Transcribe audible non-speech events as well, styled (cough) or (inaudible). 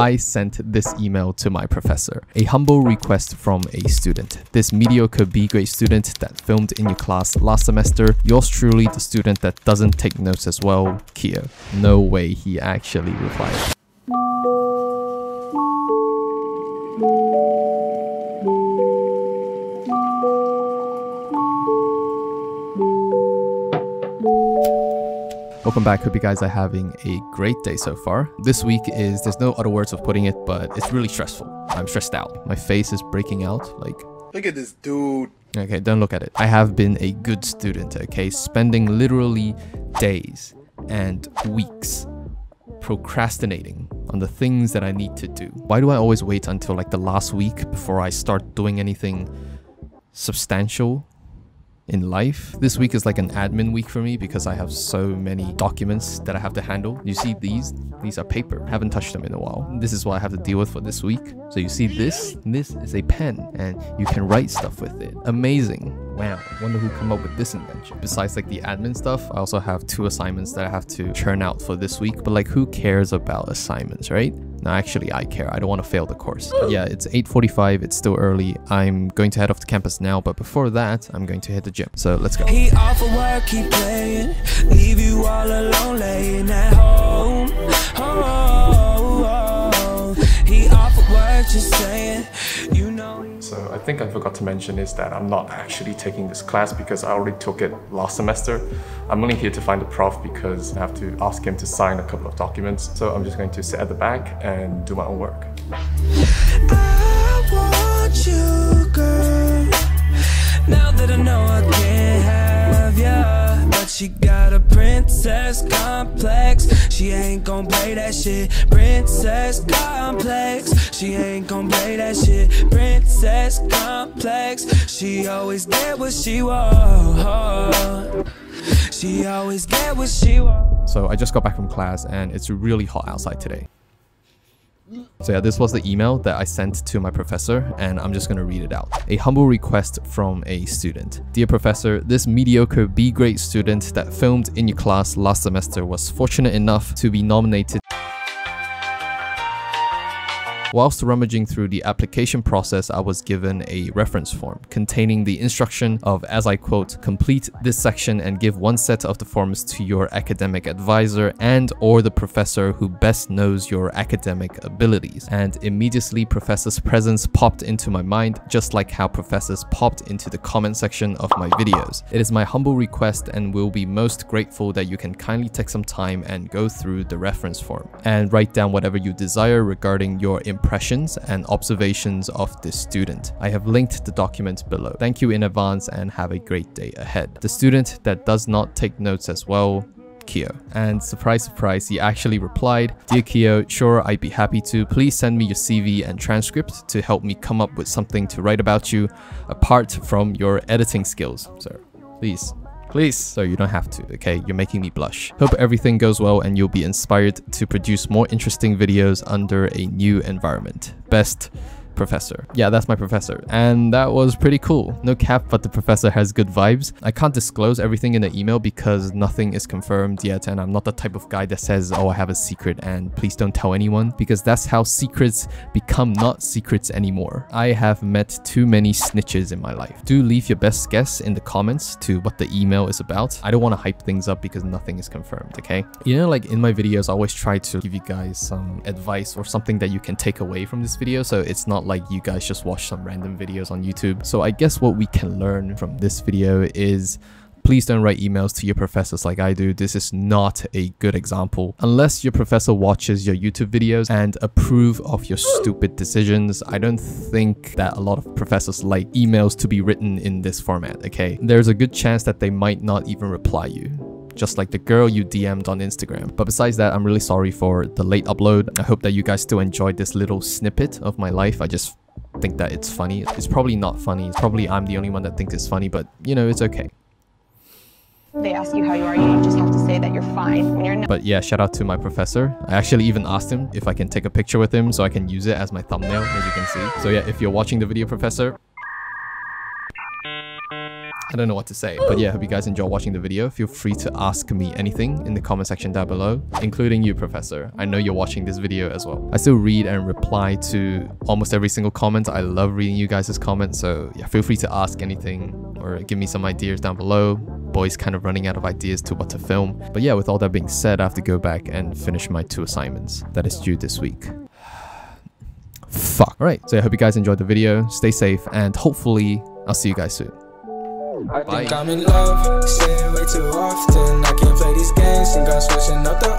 I sent this email to my professor. A humble request from a student. This mediocre B grade student that filmed in your class last semester. Yours truly, the student that doesn't take notes as well, Keo. No way he actually replied. Welcome back. Hope you guys are having a great day so far. This week is, there's no other words of putting it, but it's really stressful. I'm stressed out. My face is breaking out. Like, Look at this dude. Okay, don't look at it. I have been a good student, okay? Spending literally days and weeks procrastinating on the things that I need to do. Why do I always wait until like the last week before I start doing anything substantial in life. This week is like an admin week for me because I have so many documents that I have to handle. You see these? These are paper. I Haven't touched them in a while. This is what I have to deal with for this week. So you see this? This is a pen and you can write stuff with it. Amazing. Wow, I wonder who come up with this invention. Besides like the admin stuff, I also have two assignments that I have to churn out for this week. But like who cares about assignments, right? No, actually, I care. I don't want to fail the course. But yeah, it's 8.45. It's still early. I'm going to head off to campus now. But before that, I'm going to hit the gym. So let's go. He off of work, keep playing. Leave you all alone, laying at home. Oh, oh, oh. He off of work, just saying. So I think I forgot to mention is that I'm not actually taking this class because I already took it last semester. I'm only here to find the prof because I have to ask him to sign a couple of documents. So I'm just going to sit at the back and do my own work. I she got a princess complex. She ain't gon' play that shit. Princess complex. She ain't gon' play that shit. Princess complex. She always get what she want. She always get what she want. So I just got back from class and it's really hot outside today. So yeah, this was the email that I sent to my professor and I'm just gonna read it out. A humble request from a student. Dear professor, this mediocre B grade student that filmed in your class last semester was fortunate enough to be nominated Whilst rummaging through the application process, I was given a reference form containing the instruction of, as I quote, complete this section and give one set of the forms to your academic advisor and or the professor who best knows your academic abilities. And immediately professor's presence popped into my mind, just like how professors popped into the comment section of my videos. It is my humble request and will be most grateful that you can kindly take some time and go through the reference form and write down whatever you desire regarding your and observations of this student. I have linked the document below. Thank you in advance and have a great day ahead. The student that does not take notes as well Keo. And surprise, surprise, he actually replied, Dear Keo, sure, I'd be happy to. Please send me your CV and transcript to help me come up with something to write about you apart from your editing skills, So Please. Please, so you don't have to, okay? You're making me blush. Hope everything goes well and you'll be inspired to produce more interesting videos under a new environment. Best, professor. Yeah, that's my professor. And that was pretty cool. No cap, but the professor has good vibes. I can't disclose everything in the email because nothing is confirmed yet and I'm not the type of guy that says, oh, I have a secret and please don't tell anyone because that's how secrets become not secrets anymore. I have met too many snitches in my life. Do leave your best guess in the comments to what the email is about. I don't want to hype things up because nothing is confirmed, okay? You know, like in my videos, I always try to give you guys some advice or something that you can take away from this video so it's not like you guys just watch some random videos on YouTube. So I guess what we can learn from this video is Please don't write emails to your professors like I do. This is not a good example. Unless your professor watches your YouTube videos and approve of your stupid decisions, I don't think that a lot of professors like emails to be written in this format, okay? There's a good chance that they might not even reply you just like the girl you DM'd on Instagram. But besides that, I'm really sorry for the late upload. I hope that you guys still enjoyed this little snippet of my life. I just think that it's funny. It's probably not funny. It's probably I'm the only one that thinks it's funny, but you know, it's okay. They ask you how you are, you just have to say that you're fine when you're not. But yeah, shout out to my professor. I actually even asked him if I can take a picture with him so I can use it as my thumbnail, as you can see. So yeah, if you're watching the video, professor, I don't know what to say. But yeah, hope you guys enjoy watching the video. Feel free to ask me anything in the comment section down below, including you, Professor. I know you're watching this video as well. I still read and reply to almost every single comment. I love reading you guys' comments. So yeah, feel free to ask anything or give me some ideas down below boys kind of running out of ideas to what to film. But yeah, with all that being said, I have to go back and finish my two assignments that is due this week. (sighs) Fuck. Alright, so I hope you guys enjoyed the video. Stay safe and hopefully I'll see you guys soon. I think I'm in love, say it way too often. I can't play these games, think I'm switching up the